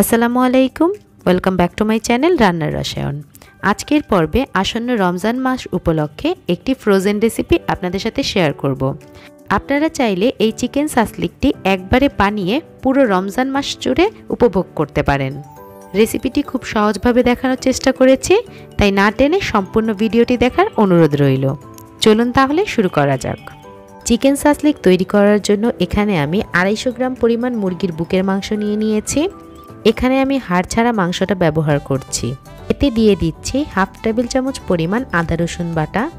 আসসালামু আলাইকুম, welcome back to my channel রান্নার রসায়ন। আজকের পর্বে আসন্ন রমজান মাস উপলক্ষে একটি ফ্রোজেন রেসিপি আপনাদের সাথে শেয়ার করব। আপনারা চাইলে এই চিকেন সাসলিকটি একবারে বানিয়ে পুরো রমজান মাস জুড়ে উপভোগ করতে পারেন। রেসিপিটি খুব সহজভাবে দেখানোর চেষ্টা করেছি, তাই না টেনে সম্পূর্ণ ভিডিওটি দেখার অনুরোধ রইল। চলুন তাহলে শুরু করা যাক। চিকেন সাসলিক তৈরি করার জন্য এখানে আমি আড়াইশো গ্রাম পরিমাণ মুরগির বুকের মাংস নিয়ে নিয়েছি। এখানে আমি হাড় ছাড়া মাংসটা ব্যবহার করছি। এতে দিয়ে দিচ্ছি হাফ টেবিল চামচ পরিমাণ আদা রসুন বাটা।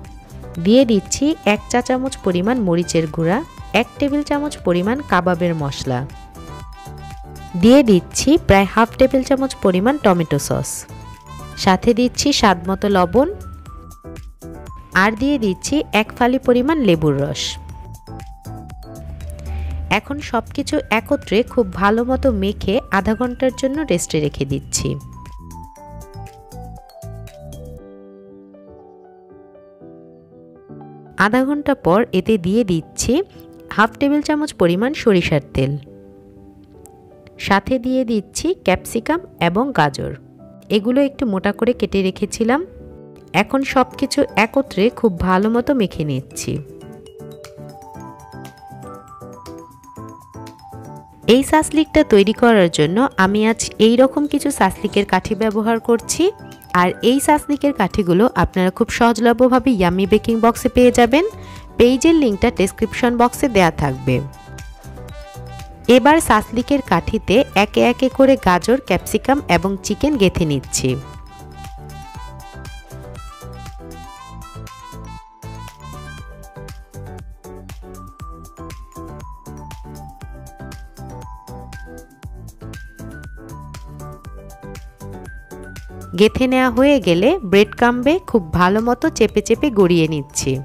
দিয়ে দিচ্ছি এক চা চামচ পরিমাণ মরিচের গুঁড়া, এক টেবিল চামচ পরিমাণ কাবাবের মশলা। দিয়ে দিচ্ছি প্রায় হাফ টেবিল চামচ পরিমাণ টমেটো সস। সাথে দিচ্ছি স্বাদ মতো লবণ। আর দিয়ে দিচ্ছি এক ফালি পরিমাণ লেবুর রস। এখন সব কিছু একত্রে খুব ভালো মতো মেখে আধা ঘণ্টার জন্য রেস্টে রেখে দিচ্ছি। আধা ঘণ্টা পর এতে দিয়ে দিচ্ছি হাফ টেবিল চামচ পরিমাণ সরিষার তেল। সাথে দিয়ে দিচ্ছি ক্যাপসিকাম এবং গাজর। এগুলো একটু মোটা করে কেটে রেখেছিলাম। এখন সব কিছু একত্রে খুব ভালো মতো মেখে নিচ্ছি। এই সাসলিকটা তৈরি করার জন্য আমি আজ এই রকম কিছু সাসলিকের কাঠি ব্যবহার করছি। আর এই সাসলিকের কাঠিগুলো আপনারা খুব সহজলভ্যভাবে ইয়ামি বেকিং বক্সে পেয়ে যাবেন। পেজের লিঙ্কটা ডেসক্রিপশন বক্সে দেয়া থাকবে। এবার সাসলিকের কাঠিতে একে একে করে গাজর, ক্যাপসিকাম এবং চিকেন গেঁথে নিচ্ছি। গেথে নেওয়া হয়ে গেলে ব্রেড কাম্বে খুব ভালো মতো চেপে চেপে গড়িয়ে নিচ্ছি।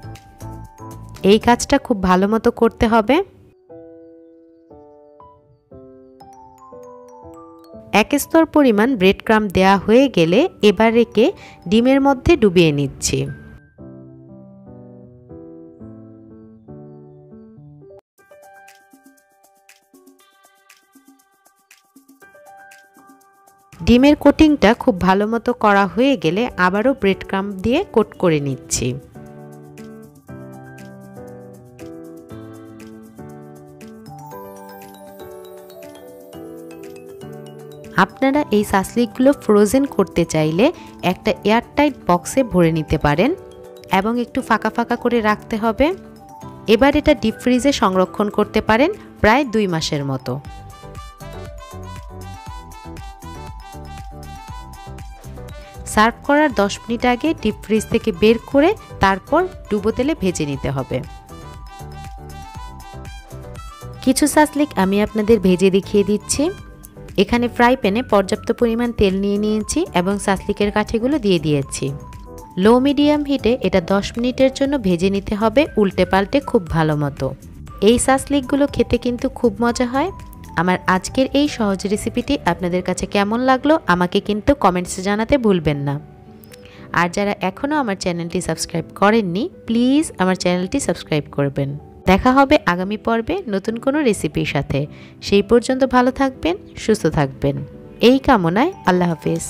এই কাজটা খুব ভালো মতো করতে হবে। এক স্তর পরিমাণ ব্রেড ক্রাম দেওয়া হয়ে গেলে এবার রেখে ডিমের মধ্যে ডুবিয়ে নিচ্ছি। ডিমের কোটিংটা খুব ভালো মতো করা হয়ে গেলে আবারও ব্রেড ক্রাম দিয়ে কোট করে নিচ্ছি। আপনারা এই সাসলিকগুলো ফ্রোজেন করতে চাইলে একটা এয়ারটাইট বক্সে ভরে নিতে পারেন এবং একটু ফাঁকা ফাঁকা করে রাখতে হবে। এবার এটা ডিপ ফ্রিজে সংরক্ষণ করতে পারেন প্রায় দুই মাসের মতো। সার্ভ করার 10 মিনিট আগে ডিপ ফ্রিজ থেকে বের করে তারপর ডুবো তেলে ভেজে নিতে হবে। কিছু সাসলিক আমি আপনাদের ভেজে দেখিয়ে দিচ্ছি। এখানে ফ্রাই প্যানে পর্যাপ্ত পরিমাণ তেল নিয়ে নিয়েছি এবং সাসলিকের কাঠিগুলো দিয়ে দিয়েছি। লো মিডিয়াম হিটে এটা 10 মিনিটের জন্য ভেজে নিতে হবে, উল্টে পাল্টে খুব ভালো মতো। এই সাসলিকগুলো খেতে কিন্তু খুব মজা হয়। আমার আজকের এই সহজ রেসিপিটি আপনাদের কাছে কেমন লাগল আমাকে কিন্তু কমেন্টসে জানাতে ভুলবেন না। আর যারা এখনও আমার চ্যানেলটি সাবস্ক্রাইব করেননি প্লিজ আমার চ্যানেলটি সাবস্ক্রাইব করবেন। দেখা হবে আগামী পর্বে নতুন কোনো রেসিপির সাথে। সেই পর্যন্ত ভালো থাকবেন, সুস্থ থাকবেন। এই কামনায় আল্লাহ হাফিজ।